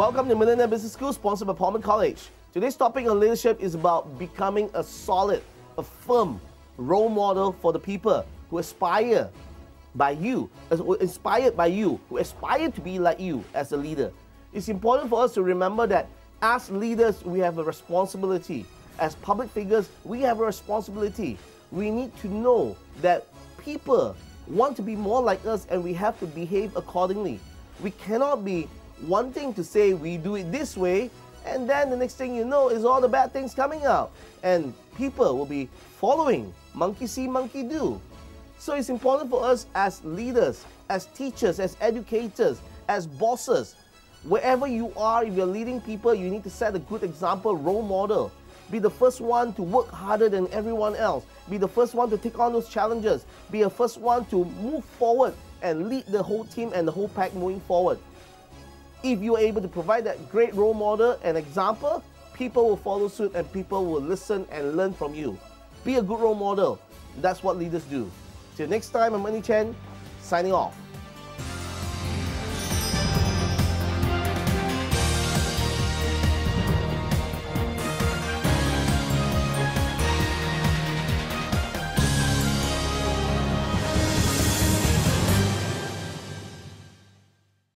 Welcome to Millionaire Business School, sponsored by Portman College. Today's topic on leadership is about becoming a solid, a firm role model for the people who aspire by you, inspired by you, who aspire to be like you as a leader. It's important for us to remember that as leaders, we have a responsibility. As public figures, we have a responsibility. We need to know that people want to be more like us and we have to behave accordingly. We cannot be wanting to say we do it this way and then the next thing you know is all the bad things coming out. And people will be following monkey see monkey do. So it's important for us as leaders as teachers as educators as bosses. Wherever you are if you're leading people you need to set a good example role model. Be the first one to work harder than everyone else. Be the first one to take on those challenges. Be the first one to move forward and lead the whole team and the whole pack moving forward if you're able to provide that great role model and example, people will follow suit and people will listen and learn from you. Be a good role model. That's what leaders do. Till next time, I'm Money Chen, signing off.